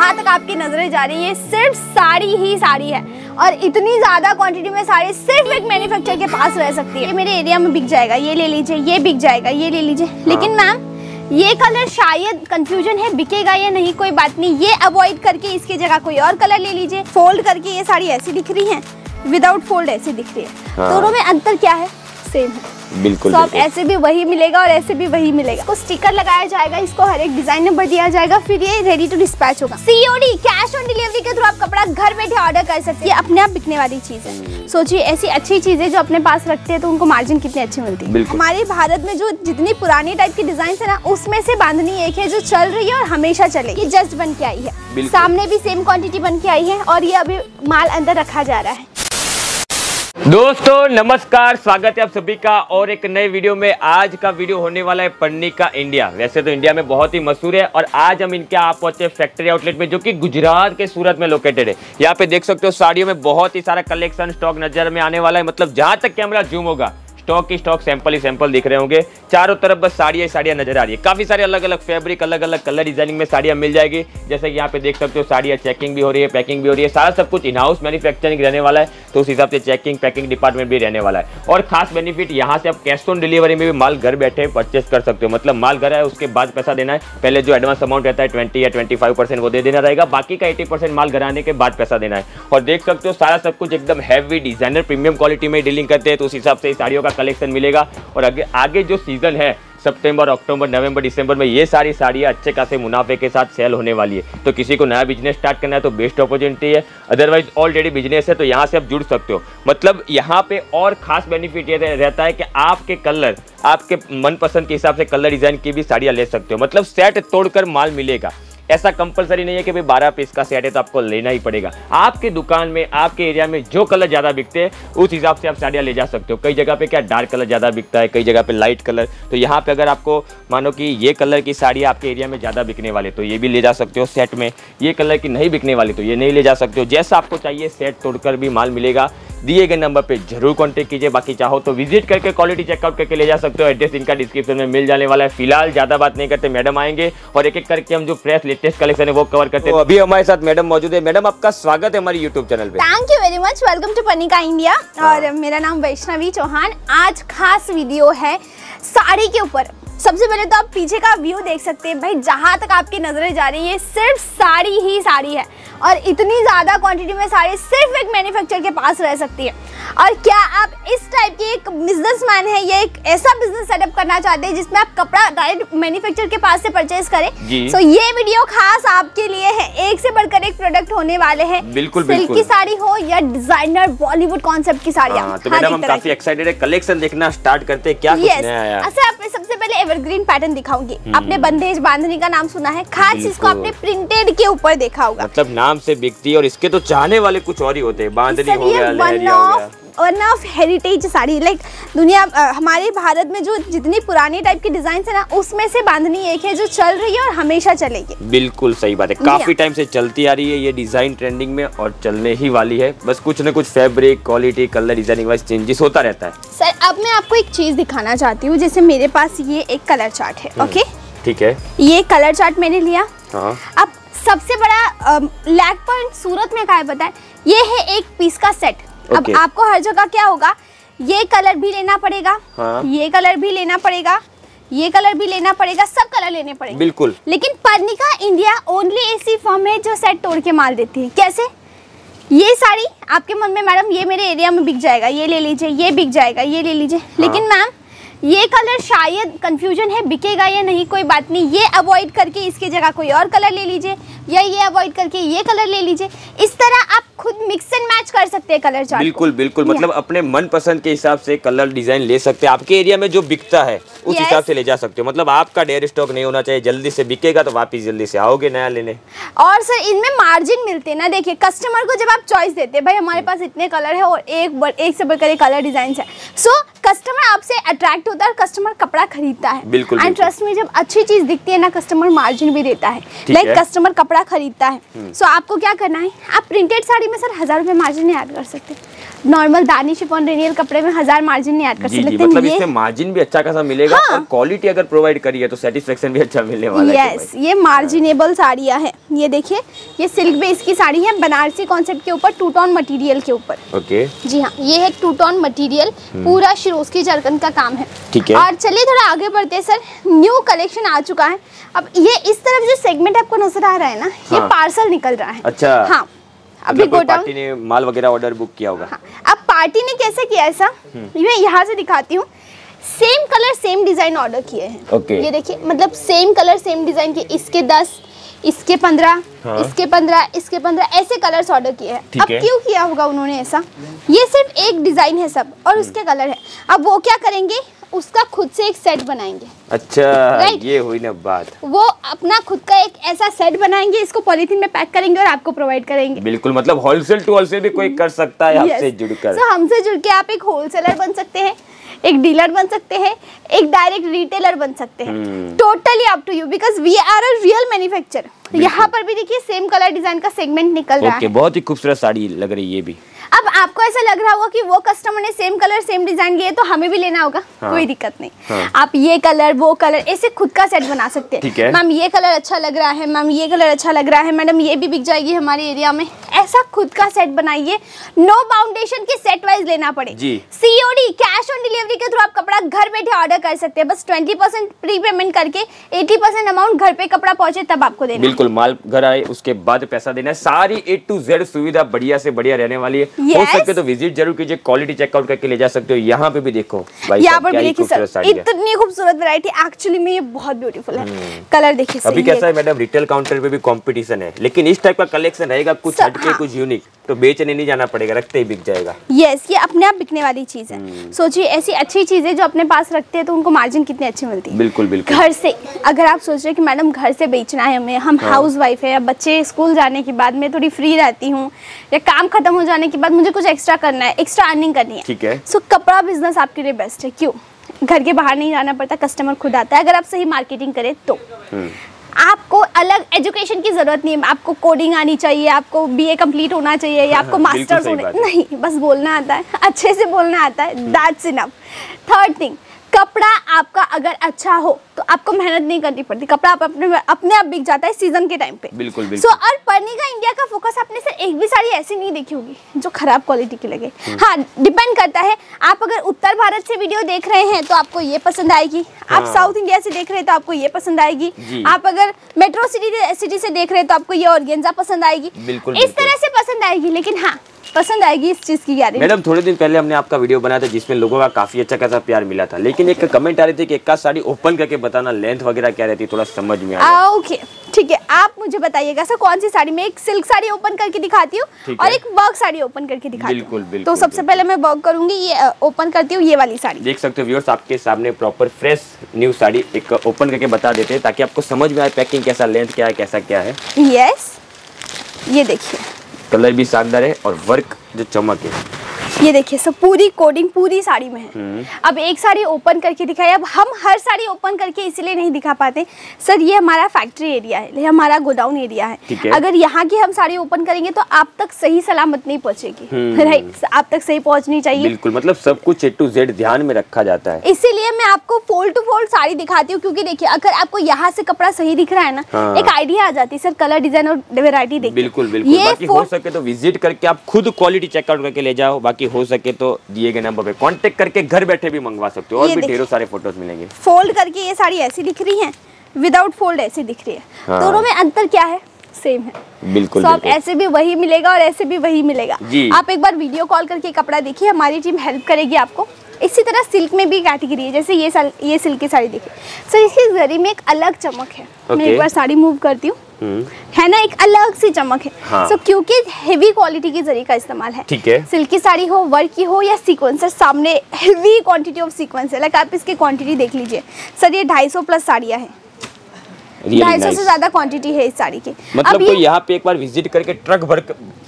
जहाँ तक आपकी नज़रें जा रही है सिर्फ़ साड़ी ही साड़ी है। और इतनी ज़्यादा क्वांटिटी में साड़ी सिर्फ़ एक मैन्युफैक्चर के पास रह सकती है। ये मेरे एरिया में बिक जाएगा ये ले लीजिए ये बिक जाएगा ये ले लीजिए। लेकिन मैम ये कलर शायद कंफ्यूजन है बिकेगा या नहीं कोई बात नहीं। ये अवॉइड करके इसकी जगह कोई और कलर ले लीजिए। फोल्ड करके ये साड़ी ऐसी दिख रही है विदाउट फोल्ड ऐसी दिख रही है। हाँ। दोनों में अंतर क्या है? सेम है। बिल्कुल तो आप ऐसे भी वही मिलेगा और ऐसे भी वही मिलेगा। इसको स्टिकर लगाया जाएगा इसको हर एक डिज़ाइन नंबर दिया जाएगा फिर ये रेडी टू डिस्पैच होगा। सीओडी कैश ऑन डिलीवरी के थ्रू आप कपड़ा घर बैठे ऑर्डर कर सकते हैं। अपने आप बिकने वाली चीज़ है। सोचिए ऐसी अच्छी चीज़ें जो अपने पास रखते हैं तो उनको मार्जिन कितनी अच्छी मिलती है। हमारे भारत में जो जितनी पुरानी टाइप की डिज़ाइन है ना उसमें से बांधनी एक है जो चल रही है और हमेशा चलेगी। ये जस्ट बन के आई है। सामने भी सेम क्वांटिटी बन के आई है और ये अभी माल अंदर रखा जा रहा है। दोस्तों, नमस्कार, स्वागत है आप सभी का और एक नए वीडियो में। आज का वीडियो होने वाला है पन्नी का इंडिया। वैसे तो इंडिया में बहुत ही मशहूर है और आज हम इनके आप पहुँचे फैक्ट्री आउटलेट में, जो कि गुजरात के सूरत में लोकेटेड है। यहाँ पे देख सकते हो साड़ियों में बहुत ही सारा कलेक्शन स्टॉक नज़र में आने वाला है। मतलब जहाँ तक कैमरा जूम होगा स्टॉक की स्टॉक सैंपल ही सैंपल दिख रहे होंगे। चारों तरफ़ बस साड़ियाँ साड़ियाँ नज़र आ रही है। काफ़ी सारे अलग अलग फैब्रिक अलग अलग कलर डिज़ाइनिंग में साड़ियाँ मिल जाएगी। जैसे कि यहाँ पे देख सकते हो साड़ियाँ चेकिंग भी हो रही है पैकिंग भी हो रही है। सारा सब कुछ इन हाउस मैन्युफैक्चरिंग रहने वाला है तो उस हिसाब से चेकिंग पैकिंग डिपार्टमेंट भी रहने वाला है। और खास बेनिफिट यहाँ से आप कैश ऑन डिलीवरी में भी माल घर बैठे परचेस कर सकते हो। मतलब माल घर है उसके बाद पैसा देना है। पहले जो एडवांस अमाउंट रहता है ट्वेंटी या ट्वेंटी वो दे देना रहेगा। बाकी का एटी माल घर आने के बाद पैसा देना है। और देख सकते हो सारा सब कुछ एकदम हैवी डिज़ाइनर प्रीमियम क्वालिटी में डीलिंग करते हैं। तो उस हिसाब से साड़ियों का कलेक्शन मिलेगा। और आगे आगे जो सीज़न है, सितंबर, अक्टूबर, नवंबर, दिसंबर में ये सारी साड़ियाँ अच्छे खासे मुनाफे के साथ सेल होने वाली है। तो किसी को नया बिज़नेस स्टार्ट करना है तो बेस्ट अपॉर्चुनिटी है। अदरवाइज़ ऑलरेडी बिज़नेस है तो यहाँ से आप जुड़ सकते हो। मतलब यहाँ पे और खास बेनिफिट ये रहता है कि आपके कलर आपके मनपसंद के हिसाब से कलर डिज़ाइन की भी साड़ियाँ ले सकते हो। मतलब सेट तोड़कर माल मिलेगा। ऐसा कंपलसरी नहीं है कि भाई बारह पीस का सेट है तो आपको लेना ही पड़ेगा। आपके दुकान में, आपके एरिया में जो कलर ज़्यादा बिकते हैं, उस हिसाब से आप साड़ियाँ ले जा सकते हो। कई जगह पे क्या डार्क कलर ज़्यादा बिकता है, कई जगह पे लाइट कलर तो यहाँ पे अगर आपको मानो कि ये कलर की साड़ी आपके एरिया में ज़्यादा बिकने वाले तो ये भी ले जा सकते हो सेट में। ये कलर की नहीं बिकने वाली तो ये नहीं ले जा सकते हो। जैसा आपको चाहिए सेट तोड़कर भी माल मिलेगा। दिए गए नंबर पे ज़रूर कांटेक्ट कीजिए। बाकी चाहो तो विज़िट करके क्वालिटी चेकआउट करके ले जा सकते हो। एड्रेस इनका डिस्क्रिप्शन में मिल जाने वाला है। फ़िलहाल ज़्यादा बात नहीं करते मैडम आएँगे और एक एक करके हम जो फ्रेश लेटेस्ट कलेक्शन है वो कवर करते हैं। तो अभी हमारे साथ मैडम मौजूद है। मैडम आपका स्वागत है हमारे यूट्यूब चैनल पे। Thank you very much welcome to Parnika India और मेरा नाम वैष्णवी चौहान। आज खास वीडियो है साड़ी के ऊपर। सबसे पहले तो आप पीछे का व्यू देख सकते हैं। भाई जहाँ तक आपकी नज़रें जा रही है सिर्फ़ साड़ी ही साड़ी है। और इतनी ज़्यादा क्वांटिटी में साड़ी सिर्फ़ एक मैन्युफैक्चर के पास रह सकती है। और क्या आप इस टाइप की एक बिजनेसमैन है? या एक ऐसा बिज़नेस सेटअप करना चाहते हैं जिसमें आप कपड़ा डायरेक्ट मैन्युफैक्चर के पास से परचेज करें। सो ये वीडियो खास आपके लिए है। एक से बढ़कर एक प्रोडक्ट होने वाले हैं। बिल्कुल, सिल्क की साड़ी हो या डिज़ाइनर बॉलीवुड कॉन्सेप्ट की साड़ियाँ। हाँ, तो मैडम हम काफ़ी एक्साइटेड है। कलेक्शन देखना स्टार्ट करते हैं। क्या की। कुछ नया आया? अच्छा आपने सबसे पहले एवरग्रीन पैटर्न दिखाऊँगी। आपने बंदेज बांधनी का नाम सुना है। खास इसको हम्म। बिल्कुल। आपने प्रिंटेड के ऊपर देखा होगा। मतलब नाम से बिकती है और इसके तो चाहने वाले कुछ और ही होते हैं। बांधनी हो गया लहरिया हो गया। One of heritage sari like दुनिया हमारे भारत में जो जितनी पुरानी टाइप की डिज़ाइन है ना उसमें से बांधनी एक है जो चल रही है और हमेशा चलेगी। बिल्कुल सही बात है। काफ़ी। टाइम से चलती आ रही है ये डिज़ाइन ट्रेंडिंग में और चलने ही वाली है। बस कुछ ना कुछ fabric quality colour designing wise changes होता रहता है। सर अब मैं आपको एक चीज़ दिखाना चाहती हूँ जैसे मेरे पास ये एक कलर चार्ट है हम्म। ओके ठीक है। ये कलर चार्ट मैंने लिया। हाँ। अब सबसे बड़ा लैग पॉइंट सूरत में का है पता है ये है एक पीस का सेट अब आपको हर जगह क्या होगा? ये कलर भी लेना पड़ेगा। हाँ। ये कलर भी लेना पड़ेगा। ये कलर भी लेना पड़ेगा। सब कलर लेने पड़ेंगे। बिल्कुल। लेकिन पर्निका इंडिया ओनली ऐसी फॉर्म है जो सेट तोड़ के माल देती है। कैसे? ये साड़ी आपके मन में मैडम ये मेरे एरिया में बिक जाएगा। ये ले लीजिए ये बिक जाएगा ये ले लीजिए। हाँ। लेकिन मैम ये कलर शायद कंफ्यूजन है बिकेगा या नहीं कोई बात नहीं। ये अवॉइड करके इसकी जगह कोई और कलर ले लीजिए या ये अवॉइड करके ये कलर ले लीजिए। इस तरह आप खुद मिक्स एंड मैच कर सकते हैं कलर चार्ट बिल्कुल बिल्कुल। मतलब अपने मन पसंद के हिसाब से कलर डिज़ाइन ले सकते हैं। आपके एरिया में जो बिकता है उस हिसाब से ले जा सकते हो। मतलब आपका डेयर स्टॉक नहीं होना चाहिए। जल्दी से बिकेगा तो वापिस जल्दी से आओगे नया लेने। और सर इनमें मार्जिन मिलते हैं ना। देखिए कस्टमर को जब आप चॉइस देते हैं भाई हमारे पास इतने कलर है और एक एक से बढ़कर कलर डिज़ाइन है। सो कस्टमर आपसे अट्रैक्ट होता है और कस्टमर कपड़ा खरीदता है। बिल्कुल, एंड ट्रस्ट में जब अच्छी चीज़ दिखती है ना कस्टमर मार्जिन भी देता है। लाइक है। कस्टमर कपड़ा खरीदता है। सो आपको क्या करना है? आप प्रिंटेड साड़ी में सर हज़ार रुपये मार्जिन ऐड कर सकते। नॉर्मल दानी शिफॉन रेनियल कपड़े में हज़ार मार्जिन नहीं ऐड कर सकते मतलब ये इसमें मार्जिन भी अच्छा खासा मिलेगा हाँ। और क्वालिटी अगर प्रोवाइड करी है तो सेटिस्फेक्शन भी अच्छा मिलने वाला है यस ये मार्जिनेबल साड़ियाँ हैं ये देखिए ये सिल्क बेस की साड़ी है बनारसी कॉन्सेप्ट के ऊपर टू टोन मटेरियल के ऊपर ओके जी हाँ ये है टू टोन मटेरियल पूरा शिरोस्की जरकन का काम है। ठीक है। और चलिए थोड़ा आगे बढ़ते हैं सर न्यू कलेक्शन आ चुका है अब ये इस तरफ़ जो सेगमेंट आपको नज़र आ रहा है ना ये हाँ। पार्सल निकल रहा है अच्छा। हाँ अभी मतलब पार्टी ने माल वगैरह ऑर्डर बुक किया होगा? हाँ अब पार्टी ने कैसे किया ऐसा? हम्म। मैं यहाँ से दिखाती हूँ। Same colour same design order किए हैं। Okay. ये देखिए मतलब सेम कलर सेम डिज़ाइन के इसके दस इसके पंद्रह हाँ। इसके पंद्रह इसके पंद्रह ऐसे कलर्स ऑर्डर किए हैं। अब है। क्यों किया होगा उन्होंने ऐसा? ये सिर्फ़ एक डिज़ाइन है सब और उसके कलर है। अब वो क्या करेंगे? उसका खुद से एक सेट बनाएँगे। अच्छा Right. ये हुई ना बात। वो अपना खुद का एक ऐसा सेट बनाएँगे इसको पॉलीथीन में पैक करेंगे और आपको प्रोवाइड करेंगे। बिल्कुल मतलब होलसेल टू होलसेल भी कोई कर सकता है आपसे जुड़कर। So, हमसे जुड़ के आप एक होलसेलर बन सकते हैं एक डीलर बन सकते हैं एक डायरेक्ट रिटेलर बन सकते हैं। Totally up to you because we are a real manufacture यहाँ पर भी देखिए सेम कलर डिज़ाइन का सेगमेंट निकल रहा है। बहुत ही खूबसूरत साड़ी लग रही है ये भी। अब आपको ऐसा लग रहा होगा कि वो कस्टमर ने सेम कलर सेम डिज़ाइन लिए तो हमें भी लेना होगा। हाँ। कोई दिक्कत नहीं। हाँ। आप ये कलर वो कलर ऐसे खुद का सेट बना सकते हैं। मैम ये कलर अच्छा लग रहा है मैम ये कलर अच्छा लग रहा है मैडम ये भी बिक जाएगी हमारे एरिया में। ऐसा खुद का सेट बनाइए। नो बाउंडेशन के सेट वाइज लेना पड़े। सीओडी कैश ऑन डिलीवरी के थ्रू आप कपड़ा घर बैठे ऑर्डर कर सकते हैं। बस ट्वेंटी परसेंट प्री पेमेंट करके एटी परसेंट अमाउंट घर पे कपड़ा पहुँचे तब आपको देना। बिल्कुल माल घर आए उसके बाद पैसा देना है। सारी ए टू जेड सुविधा बढ़िया से बढ़िया रहने वाली है। हो सके तो विज़िट ज़रूर कीजिए क्वालिटी चेकआउट करके ले जा सकते हो। यहाँ पे भी देखो यहाँ पर भी देखिए सर इतनी खूबसूरत वैरायटी एक्चुअली में ये बहुत ब्यूटीफुल है। कलर देखिए अभी कैसा है मैडम रिटेल काउंटर पे भी कंपटीशन है लेकिन इस टाइप का कलेक्शन रहेगा कुछ हटके हाँ। कुछ यूनिक तो बेचने नहीं जाना पड़ेगा रखते ही बिक जाएगा। यस ये अपने आप बिकने वाली चीज़ हम्म। है सोचिए ऐसी अच्छी चीज़ें जो अपने पास रखते हैं तो उनको मार्जिन कितनी अच्छी मिलती है। बिल्कुल बिल्कुल। घर से अगर आप सोच रहे हैं कि मैडम घर से बेचना है हमें हम हाँ। हाउस वाइफ है या बच्चे स्कूल जाने के बाद मैं थोड़ी फ्री रहती हूँ या काम खत्म हो जाने के बाद मुझे कुछ एक्स्ट्रा करना है एक्स्ट्रा अर्निंग करनी है। ठीक है। सो so, कपड़ा बिज़नेस आपके लिए बेस्ट है। क्यों? घर के बाहर नहीं जाना पड़ता कस्टमर खुद आता है। अगर आप सही मार्केटिंग करें तो। हम्म। आपको अलग एजुकेशन की ज़रूरत नहीं है। आपको कोडिंग आनी चाहिए आपको बीए कंप्लीट होना चाहिए या आपको मास्टर्स होने नहीं बस बोलना आता है अच्छे से बोलना आता है दैट्स इनफ थर्ड थिंग कपड़ा आपका अगर अच्छा हो तो आपको मेहनत नहीं करनी पड़ती। कपड़ा आप अपने अपने आप बिक जाता है सीज़न के टाइम पे। बिल्कुल, सो बिल्कुल। और पर्निका इंडिया का फोकस आपने से एक भी साड़ी ऐसी नहीं देखी होगी जो खराब क्वालिटी की लगे। हाँ डिपेंड करता है। आप अगर उत्तर भारत से वीडियो देख रहे हैं तो आपको ये पसंद आएगी। आप हाँ। साउथ इंडिया से देख रहे हैं तो आपको ये पसंद आएगी। आप अगर मेट्रो सिटी सिटी से देख रहे हैं तो आपको ये ऑर्गेन्जा पसंद आएगी। इस तरह से पसंद आएगी लेकिन हाँ पसंद आएगी इस चीज़ की गारंटी मैडम थोड़े दिन पहले हमने आपका वीडियो बनाया था जिसमें लोगों का काफ़ी अच्छा खासा प्यार मिला था। लेकिन एक कमेंट आ रही थी कि एक साड़ी ओपन करके बताना लेंथ वगैरह क्या रहती है थोड़ा समझ में आ आ, ओके ठीक है आप मुझे बताइएगा सर कौन सी साड़ी? मैं एक सिल्क साड़ी ओपन करके दिखाती हूँ और एक वर्क साड़ी ओपन करके दिखाती हूँ। बिल्कुल, बिल्कुल, तो सबसे पहले मैं वर्क करूँगी ये ओपन करती हूँ ये वाली साड़ी। देख सकते हो व्यूअर्स आपके सामने प्रॉपर फ्रेश न्यू साड़ी एक ओपन करके बता देते हैं ताकि आपको समझ में आए पैकिंग कैसा लेंथ क्या है कैसा क्या है। यस ये देखिए। कलर भी शानदार है और वर्क जो चमक है। ये देखिए सब पूरी कोडिंग पूरी साड़ी में है। हम्म। अब एक साड़ी ओपन करके दिखाई अब हम हर साड़ी ओपन करके इसलिए नहीं दिखा पाते। सर ये हमारा फैक्ट्री एरिया है ये हमारा गोडाउन एरिया है। है। अगर यहाँ की हम साड़ी ओपन करेंगे तो आप तक सही सलामत नहीं पहुँचेगी। हम्म। राइट आप तक सही पहुँचनी चाहिए। बिल्कुल मतलब सब कुछ ए टू जेड ध्यान में रखा जाता है। इसीलिए मैं आपको फोल्ड टू फोल्ड साड़ी दिखाती हूँ क्योंकि देखिए अगर आपको यहाँ से कपड़ा सही दिख रहा है ना हाँ। एक आइडिया आ जाती है सर कलर डिज़ाइन और वेरायटी देखिए बिल्कुल बिल्कुल। ये हो सके तो विज़िट करके आप खुद क्वालिटी चेकआउट करके ले जाओ बाकी हो सके तो दिए गए नंबर पे कांटेक्ट करके घर बैठे भी मंगवा सकते हो और भी ढेरों सारे फ़ोटोज़ मिलेंगे। फोल्ड करके ये साड़ी ऐसी दिख रही है विदाउट फोल्ड ऐसी दिख रही है। हाँ। दोनों में अंतर क्या है? सेम है। बिल्कुल तो आप ऐसे भी वही मिलेगा और ऐसे भी वही मिलेगा। आप एक बार वीडियो कॉल करके कपड़ा देखिए हमारी टीम हेल्प करेगी आपको। इसी तरह सिल्क में भी कैटेगरी है जैसे ये साल ये सिल्क की साड़ी देखिए। सर इसकी जरी में एक अलग चमक है। okay. मैं एक बार साड़ी मूव करती हूँ। हम्म, है ना एक अलग सी चमक है। हाँ। सो क्योंकि हेवी क्वालिटी की जरी का इस्तेमाल है। ठीक है। सिल्क की साड़ी हो वर्क की हो या सीक्वेंसर सामने हेवी क्वांटिटी ऑफ़ सीक्वेंस है लाइक आप इसकी क्वांटिटी देख लीजिए। सर ये 250 प्लस साड़ियाँ हैं। Really ढाई सौ nice. से ज़्यादा क्वांटिटी है इस साड़ी की। मतलब कोई यहाँ पे एक बार विज़िट करके ट्रक भर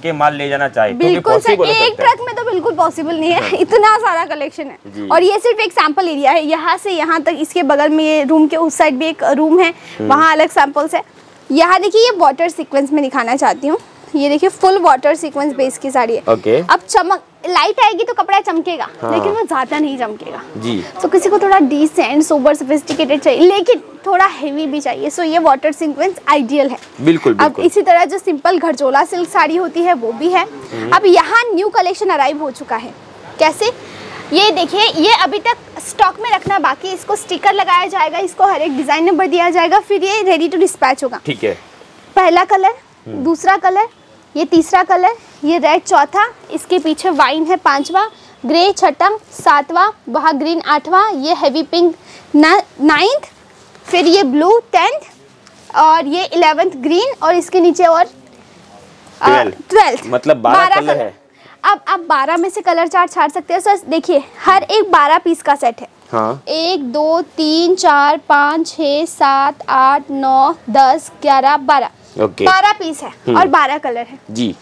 के माल ले जाना चाहिए बिल्कुल सर एक ट्रक में तो बिल्कुल पॉसिबल नहीं है। इतना सारा कलेक्शन है। और ये सिर्फ़ एक सैंपल एरिया है। यहाँ से यहाँ तक इसके बगल में ये रूम के उस साइड भी एक रूम है। हम्म। वहाँ अलग सैंपल्स है। यहाँ देखिए ये वाटर सीक्वेंस में दिखाना चाहती हूँ। ये देखिए फुल वाटर सीक्वेंस बेस की साड़ी है। ओके अब चमक लाइट आएगी तो कपड़ा चमकेगा हाँ। लेकिन वो ज़्यादा नहीं चमकेगा। जी। तो किसी को थोड़ा डिसेंट सोबर सोफिस्टिकेटेड चाहिए। लेकिन थोड़ा हेवी भी चाहिए। सो ये वाटर सीक्वेंस आइडियल है। बिल्कुल बिल्कुल। अब इसी तरह जो सिंपल घरचोला सिल्क साड़ी होती है वो भी है। हम्म। अब यहाँ न्यू कलेक्शन अराइव हो चुका है। कैसे? ये देखिए ये अभी तक स्टॉक में रखना बाकी इसको स्टिकर लगाया जाएगा इसको हर एक डिज़ाइन नंबर दिया जाएगा फिर ये रेडी टू डिस्पैच होगा। ठीक है। पहला कलर हम्म। दूसरा कलर ये तीसरा कलर ये रेड चौथा इसके पीछे वाइन है पांचवा ग्रे छठा सातवां वहाँ ग्रीन आठवां ये हैवी पिंक नाइन्थ फिर ये ब्लू टेंथ और ये इलेवेंथ ग्रीन और इसके नीचे और ट्वेल्थ मतलब 12 कलर है। अब आप बारह में से कलर चार्ट छाट सकते हैं। सर देखिए हर एक बारह पीस का सेट है। हाँ। एक दो तीन चार पाँच छः सात आठ नौ दस ग्यारह बारह। बारह पीस है हम्म। और बारह कलर है। जी।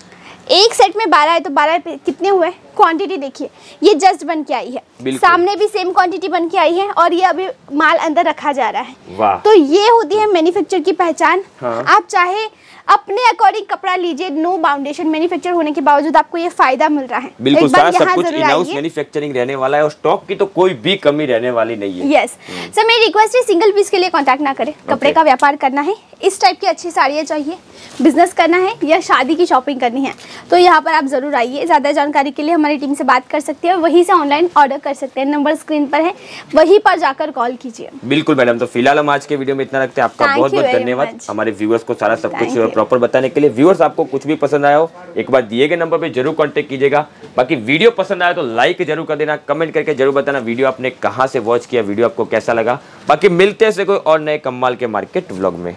एक सेट में बारह है तो बारह कितने हुए क्वांटिटी देखिए ये जस्ट बन के आई है। सामने भी सेम क्वांटिटी बन के आई है और ये अभी माल अंदर रखा जा रहा है। तो ये होती है मैन्युफैक्चर की पहचान। हाँ। आप चाहे अपने अकॉर्डिंग कपड़ा लीजिए नो बाउंडेशन मैन्युफैक्चर होने के बावजूद आपको ये फ़ायदा मिल रहा है। बिल्कुल एक बार सब कुछ ज़रूर इन हाउस आइए। मैन्युफैक्चरिंग रहने वाला है और स्टॉक की तो कोई भी कमी रहने वाली नहीं है। यस सर मेरी रिक्वेस्ट है सिंगल पीस के लिए कांटेक्ट ना करें। Okay. कपड़े का व्यापार करना है। इस टाइप की अच्छी साड़ियाँ चाहिए। बिज़नेस करना है या शादी की शॉपिंग करनी है। तो यहाँ पर आप ज़रूर आइए ज़्यादा जानकारी के लिए हमारी टीम से बात कर सकते हैं वहीं से ऑनलाइन ऑर्डर कर सकते हैं। नंबर स्क्रीन पर है वहीं पर जाकर कॉल कीजिए। बिल्कुल मैडम तो फ़िलहाल हम आज के वीडियो में इतना रखते हैं। आपका बहुत बहुत धन्यवाद। हमारे व्यूअर्स को सारा सब कुछ प्रॉपर बताने के लिए। व्यूअर्स आपको कुछ भी पसंद आया हो एक बार दिए गए नंबर पर ज़रूर कॉन्टेक्ट कीजिएगा। बाकी वीडियो पसंद आया तो लाइक ज़रूर कर देना कमेंट करके ज़रूर बताना वीडियो आपने कहाँ से वॉच किया वीडियो आपको कैसा लगा। बाकी मिलते हैं कोई और नए कमाल के मार्केट व्लॉग में।